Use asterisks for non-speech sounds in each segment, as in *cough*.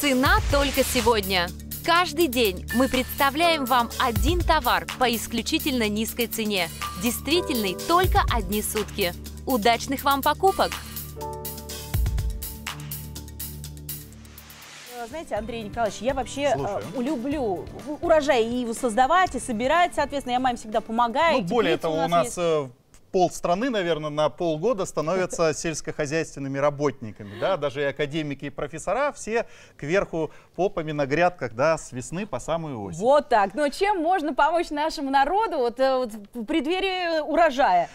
Цена только сегодня. Каждый день мы представляем вам один товар по исключительно низкой цене. Действительный только одни сутки. Удачных вам покупок! Э, Знаете, Андрей Николаевич, я вообще Слушаю. э, люблю у- урожай и его создавать, и собирать. Соответственно, я маме всегда помогаю. Ну, более того, у нас есть. Пол страны, наверное, на полгода становятся *laughs* сельскохозяйственными работниками. Да? Даже и академики, и профессора все кверху попами на грядках да, с весны по самую осень. Вот так. Но чем можно помочь нашему народу вот, э, вот в преддверии урожая?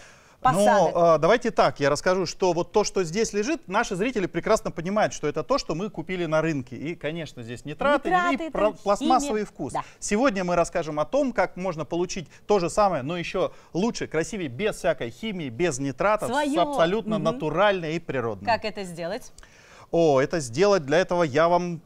Посадок. Ну, давайте так, я расскажу, что вот то, что здесь лежит, наши зрители прекрасно понимают, что это то, что мы купили на рынке. И, конечно, здесь нитраты, Нитраты, и это пластмассовый химия. вкус. Да. Сегодня мы расскажем о том, как можно получить то же самое, но еще лучше, красивее, без всякой химии, без нитратов, Своё. с абсолютно Мгм. натуральное и природное. Как это сделать? О, это сделать, для этого я вам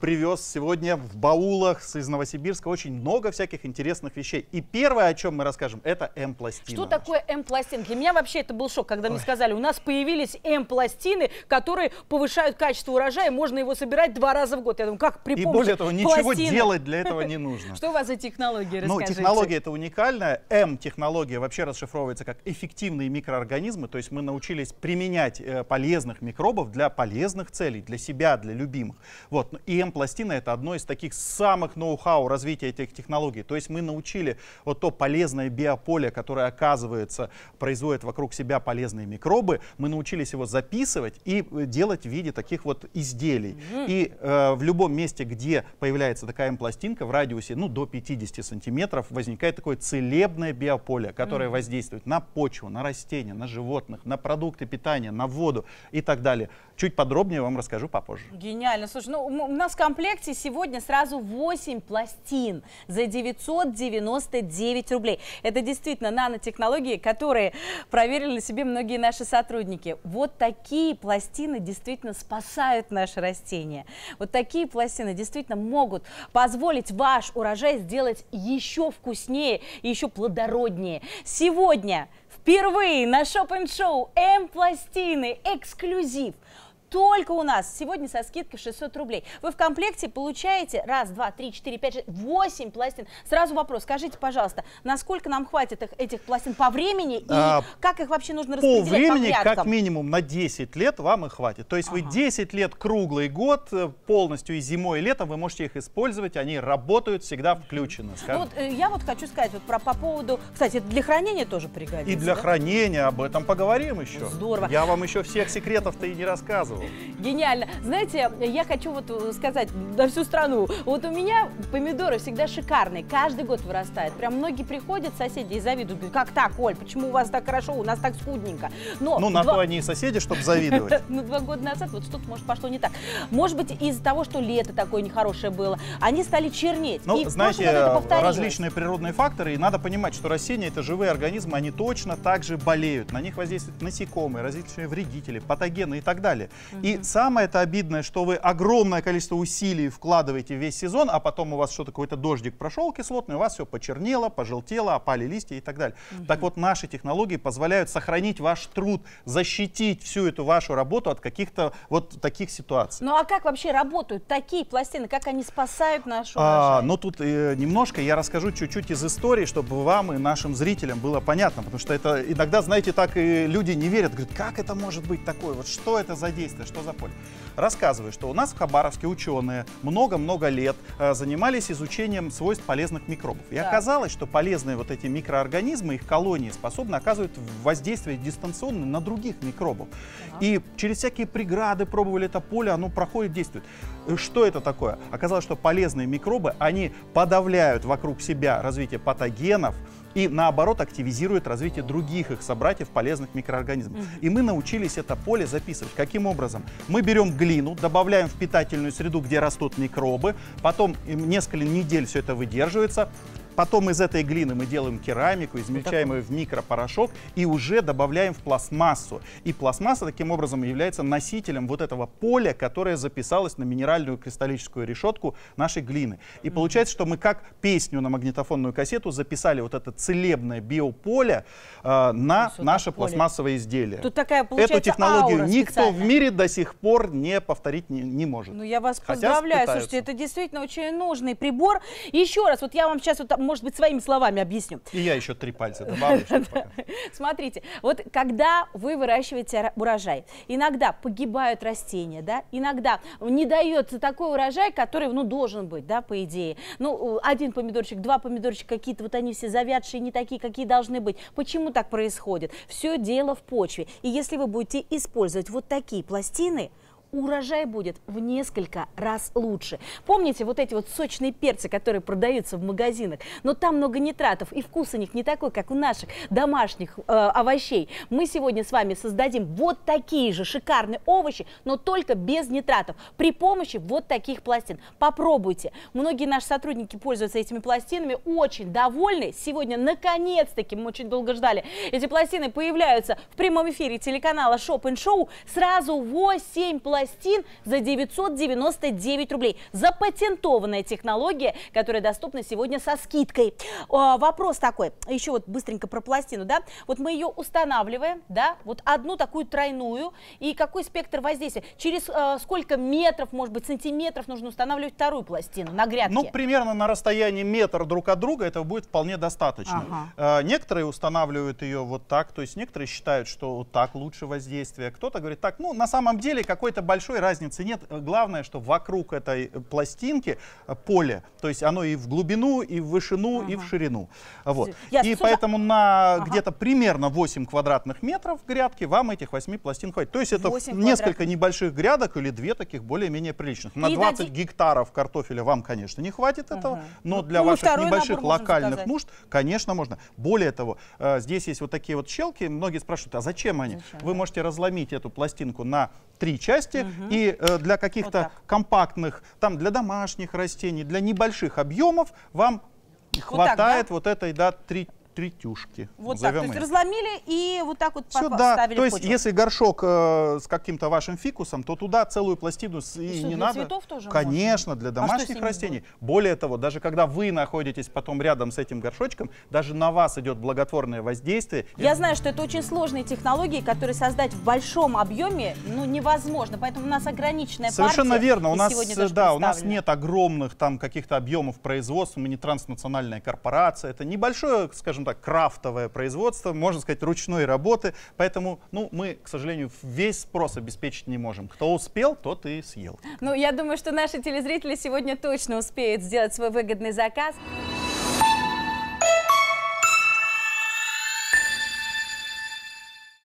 привез сегодня в баулах из Новосибирска очень много всяких интересных вещей. И первое, о чем мы расскажем, это М-пластина. Что такое М-пластин? Для меня вообще это был шок, когда мне сказали, у нас появились М-пластины, которые повышают качество урожая, можно его собирать два раза в год. Я думаю, как при И помощи более того, ничего пластины? делать для этого не *laughs* нужно. Что у вас за технологии, Ну, технология это уникальная. М-технология вообще расшифровывается как эффективные микроорганизмы. То есть мы научились применять э, полезных микробов для полезных целей, для себя, для любимых. Вот. Ну, И М-пластина это одно из таких самых ноу-хау развития этих технологий. То есть мы научили вот то полезное биополе, которое, оказывается, производит вокруг себя полезные микробы, мы научились его записывать и э, делать в виде таких вот изделий. И э, в любом месте, где появляется такая М-пластинка, в радиусе ну, до 50 сантиметров, возникает такое целебное биополе, которое воздействует на почву, на растения, на животных, на продукты питания, на воду и так далее. Чуть подробнее вам расскажу попозже. Гениально. Слушай, ну у нас в комплекте сегодня сразу 8 пластин за 999 рублей. Это действительно нанотехнологии, которые проверили на себе многие наши сотрудники. Вот такие пластины действительно спасают наши растения. Вот такие пластины действительно могут позволить ваш урожай сделать еще вкуснее и еще плодороднее. Сегодня впервые на шоп-н-шоу М-пластины эксклюзив только у нас сегодня со скидкой в 600 рублей. Вы в комплекте получаете раз, два, три, четыре, пять, шесть, восемь пластин. Сразу вопрос, скажите, пожалуйста, насколько нам хватит их- этих пластин по времени и А, как их вообще нужно По распределять времени, по как минимум, на 10 лет вам и хватит. То есть вы 10 лет круглый год, э, полностью и зимой, и летом вы можете их использовать, они работают, всегда включены. Ну вот, э, я вот хочу сказать вот про, по поводу... Кстати, для хранения тоже пригодится. И для да? хранения об этом поговорим еще. Здорово. Я вам еще всех секретов-то и не рассказывал. Гениально. Знаете, я хочу вот э, сказать на всю страну. Вот у меня помидоры всегда шикарные, каждый год вырастают. Прям многие приходят, соседи, и завидуют. Говорят, как так, Оль, почему у вас так хорошо, у нас так скудненько. Но Ну, на два- то они и соседи, чтобы завидовать. *laughs* ну, два года назад вот что-то, может, пошло не так. Может быть, из-за того, что лето такое нехорошее было, они стали чернеть. Ну, и знаете, различные природные факторы, и надо понимать, что растения это живые организмы, они точно так же болеют. На них воздействуют насекомые, различные вредители, патогены и так далее. И самое это обидное, что вы огромное количество усилий вкладываете в весь сезон, а потом у вас что-то какой-то дождик прошел кислотный, у вас все почернело, пожелтело, опали листья и так далее. Так вот, наши технологии позволяют сохранить ваш труд, защитить всю эту вашу работу от каких-то вот таких ситуаций. Ну а как вообще работают такие пластины, как они спасают нашу А, ну тут э, немножко я расскажу чуть-чуть из истории, чтобы вам и нашим зрителям было понятно, потому что это иногда, знаете, так и люди не верят, говорят, как это может быть такое, вот что это за действие, что за поле. Рассказываю, что у нас в Хабаровске ученые много-много лет э, занимались изучением свойств полезных микробов. И Так. оказалось, что полезные вот эти микроорганизмы, их колонии способны оказывать воздействие дистанционно на других микробов. И через всякие преграды пробовали это поле, оно проходит, действует. Э, Что это такое? Оказалось, что полезные микробы, они подавляют вокруг себя развитие патогенов, и наоборот активизирует развитие других их собратьев полезных микроорганизмов. И мы научились это поле записывать. Каким образом? Мы берем глину, добавляем в питательную среду, где растут микробы, потом несколько недель все это выдерживается, Потом из этой глины мы делаем керамику, измельчаем ее в микропорошок и уже добавляем в пластмассу. И пластмасса таким образом является носителем вот этого поля, которое записалось на минеральную кристаллическую решетку нашей глины. И получается, что мы как песню на магнитофонную кассету записали вот это целебное биополе э, на вот наше пластмассовое изделие. Тут такая, получается, Эту технологию никто в мире до сих пор не повторить не, не может. Ну, я вас Хотя поздравляю. пытаются. Слушайте, это действительно очень нужный прибор. Еще раз, вот я вам сейчас, вот, может быть, своими словами объясню. И я еще три пальца добавлю. *laughs* Смотрите, вот когда вы выращиваете ра- урожай, иногда погибают растения, да, иногда не дается такой урожай, который, ну, должен быть, да, по идее. Ну, один помидорчик, два помидорчика, какие-то вот они все завядшие, не такие, какие должны быть. Почему так происходит? Все дело в почве. И если вы будете использовать вот такие пластины, урожай будет в несколько раз лучше. Помните вот эти вот сочные перцы, которые продаются в магазинах? Но там много нитратов, и вкус у них не такой, как у наших домашних э, овощей. Мы сегодня с вами создадим вот такие же шикарные овощи, но только без нитратов, при помощи вот таких пластин. Попробуйте. Многие наши сотрудники пользуются этими пластинами, очень довольны. Сегодня, наконец-таки, мы очень долго ждали, эти пластины появляются в прямом эфире телеканала Shop Show. Сразу 8 пластин за 999 рублей. Запатентованная технология, которая доступна сегодня со скидкой. А, Вопрос такой, еще вот быстренько про пластину, да? Вот мы ее устанавливаем, да? Вот одну такую тройную. И какой спектр воздействия? Через э, сколько метров, может быть, сантиметров нужно устанавливать вторую пластину на грядке? Ну, примерно на расстоянии метр друг от друга этого будет вполне достаточно. Э, Некоторые устанавливают ее вот так, то есть некоторые считают, что вот так лучше воздействие. Кто-то говорит так, ну, на самом деле какой-то большой разницы нет. Главное, что вокруг этой пластинки э, поле, то есть оно и в глубину, и в вышину, и в ширину. Вот. Ясно. И Слушай, поэтому на где-то примерно 8 квадратных метров грядки вам этих 8 пластин хватит. То есть это 8 несколько небольших грядок или две таких более-менее приличных. На И 20 дади- гектаров картофеля вам, конечно, не хватит этого, но для Ну, ваших небольших локальных заказать. нужд, конечно, можно. Более того, э, здесь есть вот такие вот щелки. Многие спрашивают, а зачем они? Вы можете разломить эту пластинку на три части и э, для каких-то так. компактных, там для домашних растений, для небольших объемов вам так, хватает вот этой, да, три третюшки. Вот так, то есть ее. разломили и вот так вот Все, да. То есть, почву. если горшок э, с каким-то вашим фикусом, то туда целую пластину с- и, что, не для надо. цветов тоже Конечно, для что с домашних ними растений. Более того, даже когда вы находитесь потом рядом с этим горшочком, даже на вас идет благотворное воздействие. Я знаю, что это очень сложные технологии, которые создать в большом объеме ну, невозможно, поэтому у нас ограниченная Совершенно партия. верно. У и нас, да, у нас нет огромных там каких-то объемов производства, мы не транснациональная корпорация, это небольшое, скажем так, крафтовое производство, можно сказать, ручной работы, поэтому, ну, мы, к сожалению, весь спрос обеспечить не можем. Кто успел, тот и съел. Ну, я думаю, что наши телезрители сегодня точно успеют сделать свой выгодный заказ.